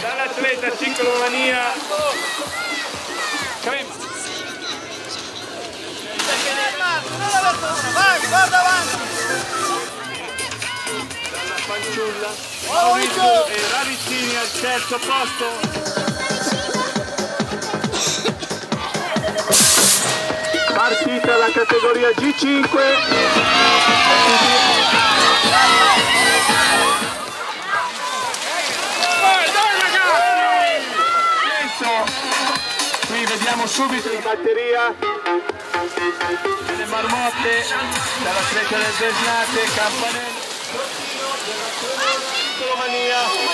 dall'atleta ciclomania Crema vai guarda avanti dalla fanciulla Maurizio e Ravicini al terzo posto. Partita la categoria G5. Adesso qui vediamo subito in batteria. Le marmotte dalla streccia del Besnate, Campanello, Romania,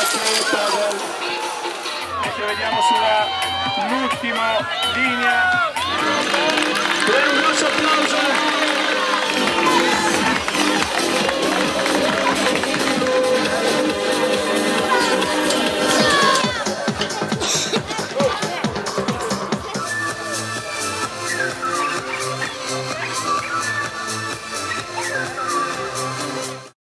l'altra atleta del... Adesso vediamo sulla l'ultima linea.